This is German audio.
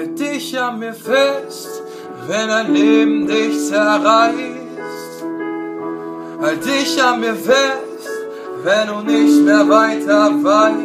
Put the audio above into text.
Halt dich an mir fest, wenn ein Leben dich zerreißt. Halt dich an mir fest, wenn du nicht mehr weiter weißt.